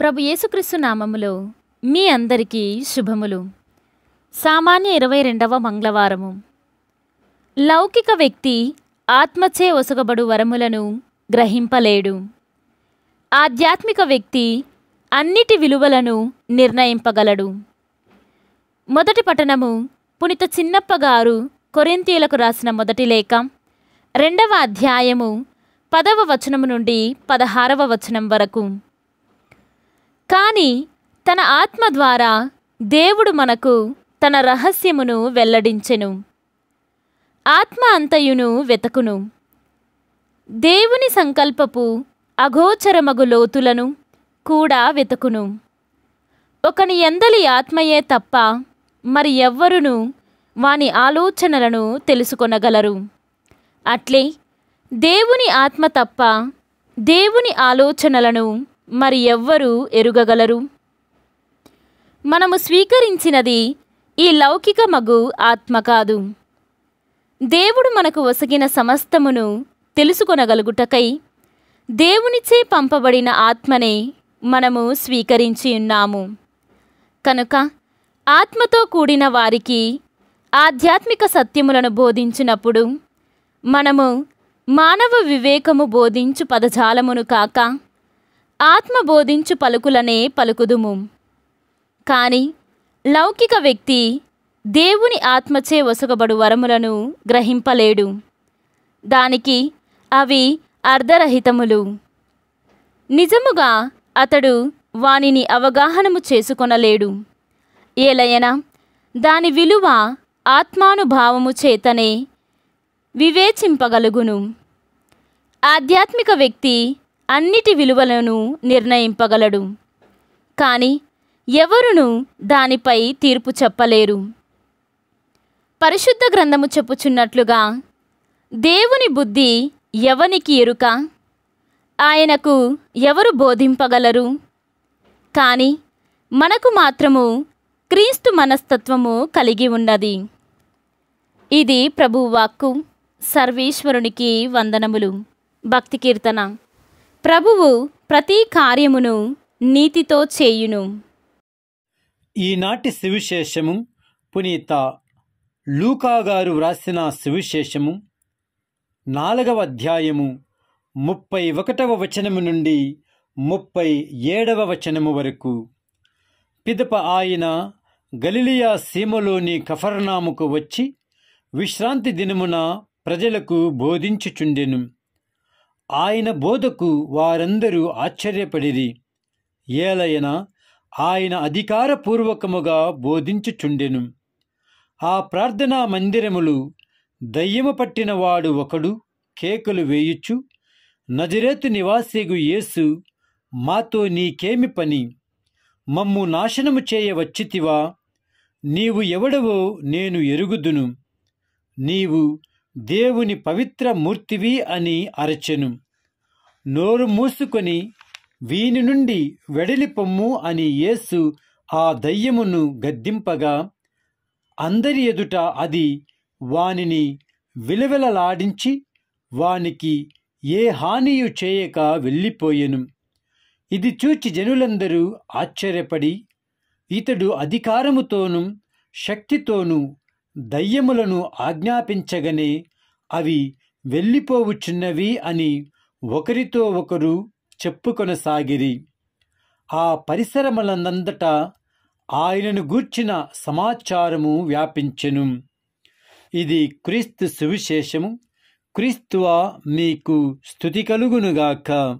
ప్రభు యేసుక్రీస్తు నామములో మీ అందరికీ శుభములు. సామాన్య ఇరవై రెండవ మంగళవారము. లౌకిక వ్యక్తి ఆత్మచే ఒసగబడు వరములను గ్రహింపలేడు. ఆధ్యాత్మిక వ్యక్తి అన్నిటి విలువలను నిర్ణయింపగలడు. మొదటి పఠనము పునిత చిన్నప్ప గారు కొరింతీయులకు రాసిన మొదటి లేఖ. రెండవ అధ్యాయము పదవ వచనము నుండి పదహారవ వచనం వరకు. కానీ తన ఆత్మ ద్వారా దేవుడు మనకు తన రహస్యమును వెల్లడించెను. ఆత్మ అంతయును వెతకును. దేవుని సంకల్పపు అగోచరమగు లోతులను కూడా వెతుకును. ఒకని ఎందలి ఆత్మయే తప్ప మరి ఎవ్వరును వాని ఆలోచనలను తెలుసుకొనగలరు. అట్లే దేవుని ఆత్మ తప్ప దేవుని ఆలోచనలను మరి ఎవ్వరు ఎరుగగలరు? మనము స్వీకరించినది ఈ లౌకిక మగు ఆత్మ కాదు. దేవుడు మనకు ఒసగిన సమస్తమును తెలుసుకొనగలుగుటకై దేవునిచే పంపబడిన ఆత్మనే మనము స్వీకరించి ఉన్నాము. కనుక ఆత్మతో కూడిన వారికి ఆధ్యాత్మిక సత్యములను బోధించినప్పుడు మనము మానవ వివేకము బోధించు పదజాలమును కాక ఆత్మ బోధించు పలుకులనే పలుకుదుము. కానీ లౌకిక వ్యక్తి దేవుని ఆత్మచే ఒసగబడు వరములను గ్రహింపలేడు. దానికి అవి అర్ధరహితములు. నిజముగా అతడు వానిని అవగాహనము చేసుకొనలేడు. ఏలయన దాని విలువ ఆత్మానుభావము చేతనే వివేచింపగలుగును. ఆధ్యాత్మిక వ్యక్తి అన్నిటి విలువలను నిర్ణయింపగలడు. కానీ ఎవరును దానిపై తీర్పు చెప్పలేరు. పరిశుద్ధ గ్రంథము చెప్పుచున్నట్లుగా దేవుని బుద్ధి ఎవనికి ఎరుక? ఆయనకు ఎవరు బోధింపగలరు? కానీ మనకు మాత్రము క్రీస్తు మనస్తత్వము కలిగి ఉన్నది. ఇది ప్రభువాక్కు సర్వేశ్వరునికి వందనములు. భక్తి కీర్తన. ప్రభువు ప్రతి కార్యమును నీతితో చేయును. ఈనాటి సువిశేషము పునీత లూకాగారు వ్రాసిన సువిశేషము నాలుగవ అధ్యాయము ముప్పై ఒకటవ వచనము నుండి ముప్పై ఏడవ వచనము వరకు. పిదప ఆయన గలిలియా సీమలోని కఫర్నాముకు వచ్చి విశ్రాంతి దినమున ప్రజలకు బోధించుచుండెను. ఆయన బోధకు వారందరూ ఆశ్చర్యపడిరి. ఏలయన ఆయన అధికారపూర్వకముగా బోధించుచుండెను. ఆ ప్రార్థనా మందిరములు దయ్యము పట్టినవాడు ఒకడు కేకలు వేయుచు నజరేతు నివాసిగు యేసు మాతో నీకేమి పని? మమ్ము నాశనము చేయవచ్చితివా నీవు ఎవడవో నేను ఎరుగుదును. నీవు దేవుని పవిత్ర మూర్తివి అని అరచెను. నోరు మూసుకొని వీని నుండి వెడలిపొమ్ము అని యేసు ఆ దయ్యమును గద్దింపగా అందరి ఎదుట అది వానిని విలవిలలాడించి వానికి ఏ హానియు చేయక వెళ్ళిపోయెను. ఇది చూచి జనులందరూ ఆశ్చర్యపడి ఇతడు అధికారముతోనూ శక్తితోనూ దయ్యములను ఆజ్ఞాపించగనే అవి వెళ్ళిపోవుచున్నవి అని ఒకరితో ఒకరు చెప్పుకొనసాగిరి. ఆ పరిసరములందంతటా ఆయనను గూర్చిన సమాచారము వ్యాపించెను. ఇది క్రీస్తు సువిశేషము. క్రీస్తువా మీకు స్థుతి కలుగునుగాక.